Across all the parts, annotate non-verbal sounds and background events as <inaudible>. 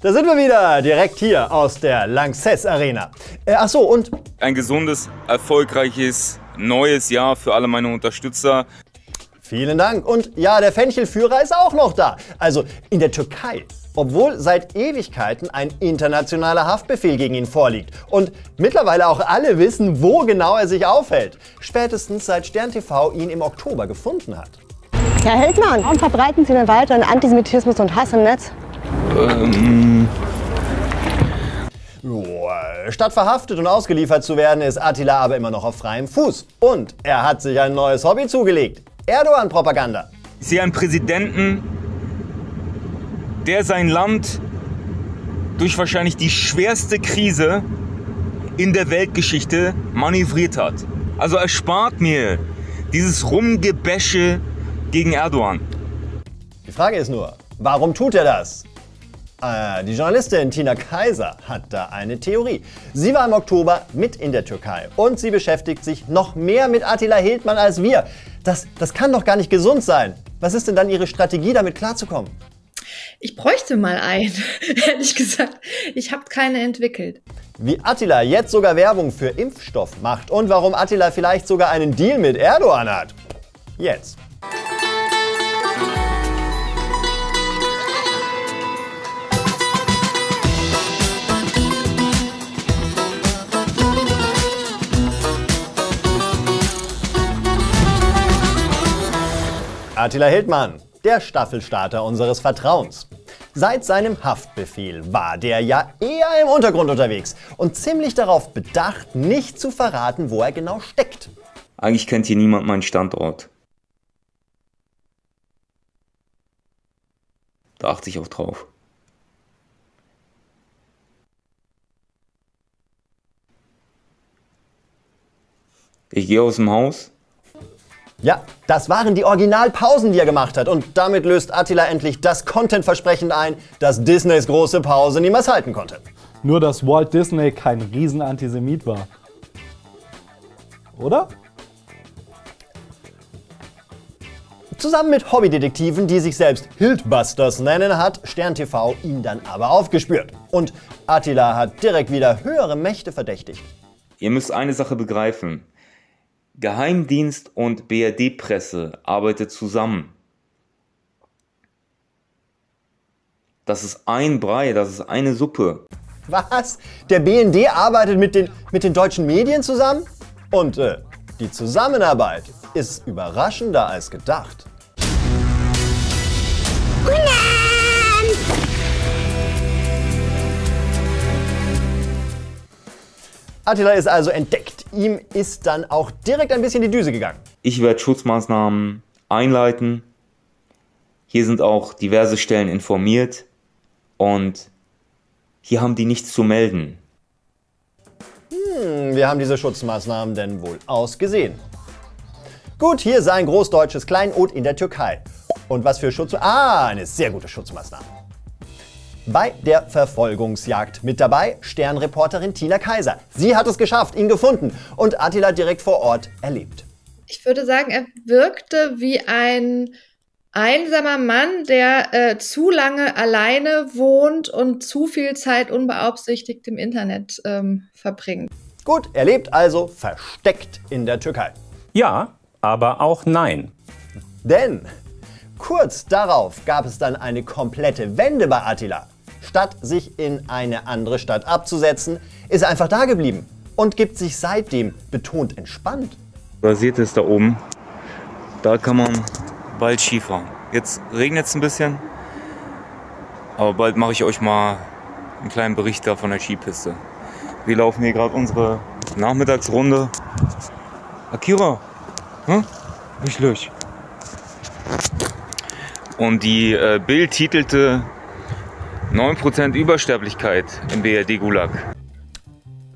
Da sind wir wieder, direkt hier aus der Lanxess Arena. Äh, ach so, und Ein gesundes, erfolgreiches neues Jahr für alle meine Unterstützer. vielen Dank. Und ja, der Fenchelführer ist auch noch da. Also in der Türkei. Obwohl seit Ewigkeiten ein internationaler Haftbefehl gegen ihn vorliegt. Und mittlerweile auch alle wissen, wo genau er sich aufhält. Spätestens seit Stern TV ihn im Oktober gefunden hat. Herr Heldmann, warum verbreiten Sie denn weiter Antisemitismus und Hass im Netz? Joa, Statt verhaftet und ausgeliefert zu werden, ist Attila aber immer noch auf freiem Fuß. Und er hat sich ein neues Hobby zugelegt. Erdogan-Propaganda. Ich sehe einen Präsidenten, der sein Land durch wahrscheinlich die schwerste Krise in der Weltgeschichte manövriert hat. Also erspart mir dieses Rumgebäsche gegen Erdogan. Die Frage ist nur, warum tut er das? Äh, die Journalistin Tina Kaiser hat da eine Theorie. Sie war im Oktober mit in der Türkei und sie beschäftigt sich noch mehr mit Attila Hildmann als wir. Das, das kann doch gar nicht gesund sein. Was ist denn dann ihre Strategie, damit klarzukommen? Ich bräuchte mal einen, <laughs> ehrlich gesagt. Ich habe keine entwickelt. Wie Attila jetzt sogar Werbung für Impfstoff macht und warum Attila vielleicht sogar einen Deal mit Erdogan hat. Jetzt. Attila Hildmann, der Staffelstarter unseres Vertrauens. Seit seinem Haftbefehl war der ja eher im Untergrund unterwegs und ziemlich darauf bedacht, nicht zu verraten, wo er genau steckt. Eigentlich kennt hier niemand meinen Standort. Da achte ich auch drauf. Ich gehe aus dem Haus, Ja, das waren die Originalpausen, die er gemacht hat. Und damit löst Attila endlich das Content-Versprechen ein, das Disneys große Pause niemals halten konnte. Nur, dass Walt Disney kein Riesen-Antisemit war. Oder? Zusammen mit Hobbydetektiven, die sich selbst Hildbusters nennen, hat Stern TV ihn dann aber aufgespürt. Und Attila hat direkt wieder höhere Mächte verdächtigt. Ihr müsst eine Sache begreifen. Geheimdienst und BRD-Presse arbeitet zusammen. Das ist ein Brei, das ist eine Suppe. Was? Der BND arbeitet mit den, mit den deutschen Medien zusammen? Und äh, die Zusammenarbeit ist überraschender als gedacht. Attila ist also entdeckt. Ihm ist dann auch direkt ein bisschen die Düse gegangen. Ich werde Schutzmaßnahmen einleiten. Hier sind auch diverse Stellen informiert und hier haben die nichts zu melden. Hm, Wir haben diese Schutzmaßnahmen denn wohl ausgesehen. Gut, hier sein großdeutsches Kleinod in der Türkei. Und was für Schutz... Ah, eine sehr gute Schutzmaßnahme. Bei der Verfolgungsjagd mit dabei Sternreporterin Tina Kaiser. Sie hat es geschafft, ihn gefunden und Attila direkt vor Ort erlebt. Ich würde sagen, er wirkte wie ein einsamer Mann, der äh, zu lange alleine wohnt und zu viel Zeit unbeaufsichtigt im Internet ähm, verbringt. Gut, er lebt also versteckt in der Türkei. Ja, aber auch nein. Denn kurz darauf gab es dann eine komplette Wende bei Attila. Statt sich in eine andere Stadt abzusetzen, ist er einfach da geblieben und gibt sich seitdem betont entspannt. Basiert ist da oben. Da kann man bald Skifahren. Jetzt regnet es ein bisschen, aber bald mache ich euch mal einen kleinen Bericht da von der Skipiste. Wir laufen hier gerade unsere Nachmittagsrunde. Akira, hm? Nicht löch. Und die äh, Bild titelte 9% Übersterblichkeit im BRD-Gulag.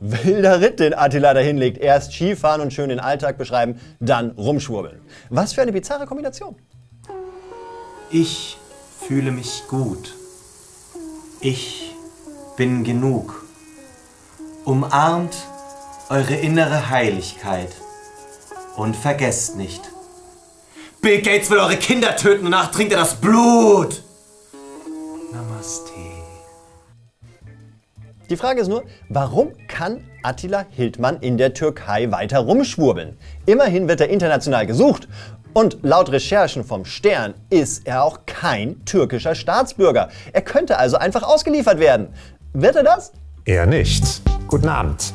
Wilder Ritt, den Attila da hinlegt. Erst Skifahren und schön den Alltag beschreiben, dann rumschwurbeln. Was für eine bizarre Kombination. Ich fühle mich gut. Ich bin genug. Umarmt eure innere Heiligkeit und vergesst nicht. Bill Gates will eure Kinder töten und danach trinkt er das Blut. Namaste. Die Frage ist nur, warum kann Attila Hildmann in der Türkei weiter rumschwurbeln? Immerhin wird er international gesucht. Und laut Recherchen vom Stern ist er auch kein türkischer Staatsbürger. Er könnte also einfach ausgeliefert werden. Wird er das? Er nicht. Guten Abend.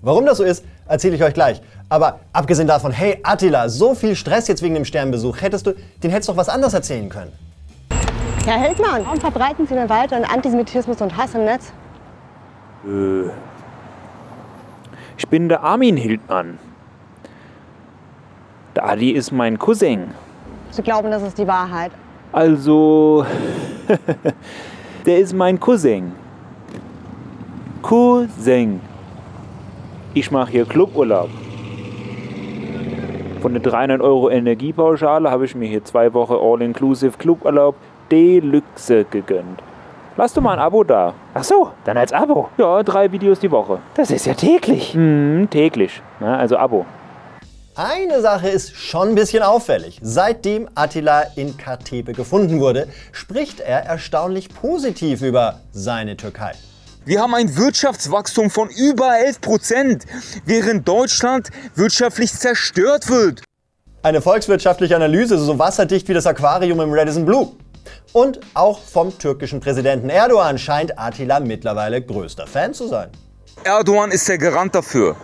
Warum das so ist, erzähle ich euch gleich. Aber abgesehen davon, hey Attila, so viel Stress jetzt wegen dem Sternbesuch, hättest du, den hättest du doch was anderes erzählen können. Herr Heldmann, warum verbreiten Sie denn weiter Antisemitismus und Hass im Netz? Äh, ich bin der Armin Hildmann. Der Adi ist mein Cousin. Sie glauben, das ist die Wahrheit. Also, <laughs> der ist mein Cousin. Cousin. Ich mache hier Cluburlaub. Von der 300 Euro Energiepauschale habe ich mir hier zwei Wochen All-Inclusive Cluburlaub Deluxe gegönnt. Lass du mal ein Abo da. Ach so, dann als Abo. Ja, drei Videos die Woche. Das ist ja täglich. Hm, täglich. Na, also Abo. Eine Sache ist schon ein bisschen auffällig. Seitdem Attila in Kartepe gefunden wurde, spricht er erstaunlich positiv über seine Türkei. Wir haben ein Wirtschaftswachstum von über 11 Prozent, während Deutschland wirtschaftlich zerstört wird. Eine volkswirtschaftliche Analyse, so wasserdicht wie das Aquarium im Radisson Blue. Und auch vom türkischen Präsidenten Erdogan scheint Attila mittlerweile größter Fan zu sein. Erdogan ist der Garant dafür.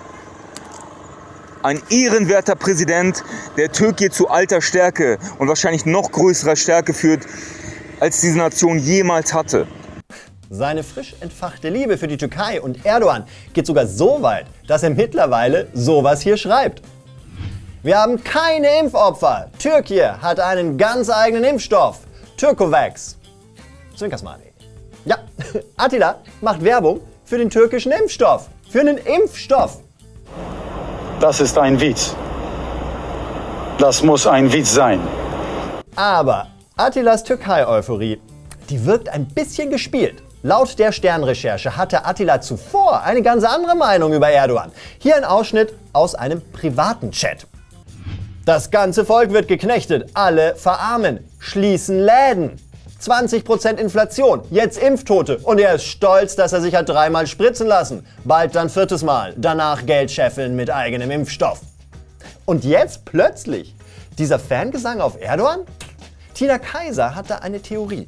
Ein ehrenwerter Präsident, der Türkei zu alter Stärke und wahrscheinlich noch größerer Stärke führt, als diese Nation jemals hatte. Seine frisch entfachte Liebe für die Türkei und Erdogan geht sogar so weit, dass er mittlerweile sowas hier schreibt. Wir haben keine Impfopfer. Türkei hat einen ganz eigenen Impfstoff. Türkovax. Zwinkersmani. Ja, <laughs> Attila macht Werbung für den türkischen Impfstoff. Für einen Impfstoff. Das ist ein Witz. Das muss ein Witz sein. Aber Attilas Türkei-Euphorie, die wirkt ein bisschen gespielt. Laut der Sternrecherche hatte Attila zuvor eine ganz andere Meinung über Erdogan. Hier ein Ausschnitt aus einem privaten Chat. Das ganze Volk wird geknechtet, alle verarmen, schließen Läden. 20% Inflation, jetzt Impftote und er ist stolz, dass er sich hat dreimal spritzen lassen. Bald dann viertes Mal, danach Geld scheffeln mit eigenem Impfstoff. Und jetzt plötzlich dieser Fangesang auf Erdogan? Tina Kaiser hat da eine Theorie.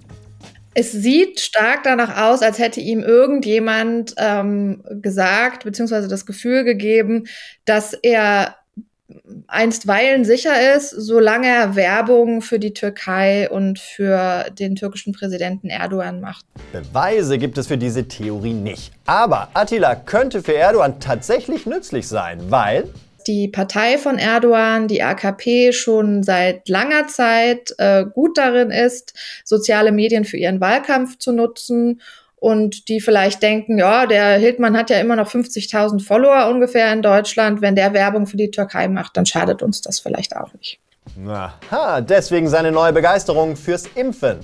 Es sieht stark danach aus, als hätte ihm irgendjemand ähm, gesagt, beziehungsweise das Gefühl gegeben, dass er einstweilen sicher ist, solange er Werbung für die Türkei und für den türkischen Präsidenten Erdogan macht. Beweise gibt es für diese Theorie nicht. Aber Attila könnte für Erdogan tatsächlich nützlich sein, weil die Partei von Erdogan, die AKP, schon seit langer Zeit äh, gut darin ist, soziale Medien für ihren Wahlkampf zu nutzen und die vielleicht denken, ja, der Hildmann hat ja immer noch 50.000 Follower ungefähr in Deutschland. Wenn der Werbung für die Türkei macht, dann schadet uns das vielleicht auch nicht. Aha, deswegen seine neue Begeisterung fürs Impfen.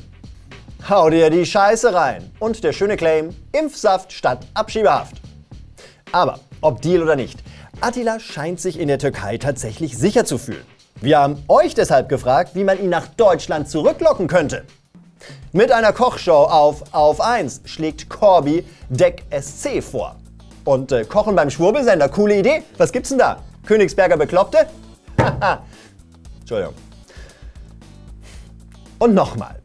Hau dir die Scheiße rein. Und der schöne Claim, Impfsaft statt Abschiebehaft. Aber, ob Deal oder nicht, Attila scheint sich in der Türkei tatsächlich sicher zu fühlen. Wir haben euch deshalb gefragt, wie man ihn nach Deutschland zurücklocken könnte. Mit einer Kochshow auf Auf 1 schlägt Corby Deck SC vor. Und äh, Kochen beim Schwurbelsender, coole Idee. Was gibt's denn da? Königsberger Bekloppte? Entschuldigung. Und nochmal.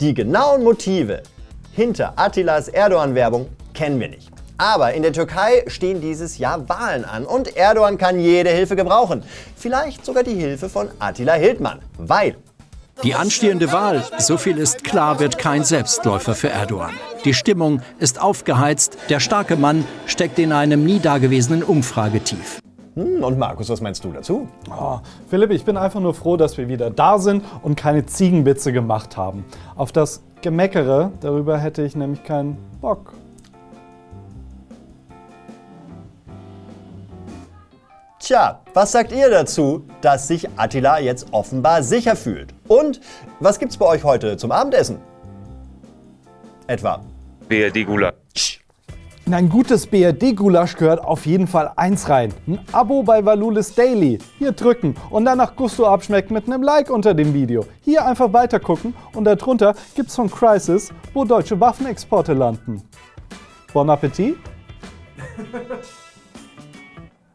Die genauen Motive hinter Attilas Erdogan-Werbung kennen wir nicht. Aber in der Türkei stehen dieses Jahr Wahlen an und Erdogan kann jede Hilfe gebrauchen. Vielleicht sogar die Hilfe von Attila Hildmann. Weil die anstehende Wahl, so viel ist klar, wird kein Selbstläufer für Erdogan. Die Stimmung ist aufgeheizt, der starke Mann steckt in einem nie dagewesenen Umfragetief. Hm, und Markus, was meinst du dazu? Oh, Philipp, ich bin einfach nur froh, dass wir wieder da sind und keine Ziegenbitze gemacht haben. Auf das Gemeckere, darüber hätte ich nämlich keinen Bock. Tja, was sagt ihr dazu, dass sich Attila jetzt offenbar sicher fühlt? Und was gibt's bei euch heute zum Abendessen? Etwa. BRD-Gulasch. In ein gutes BRD-Gulasch gehört auf jeden Fall eins rein. Ein Abo bei Valulis Daily. Hier drücken und dann nach Gusto abschmecken mit einem Like unter dem Video. Hier einfach weiter gucken und darunter gibt's von Crisis, wo deutsche Waffenexporte landen. Bon Appetit! <laughs>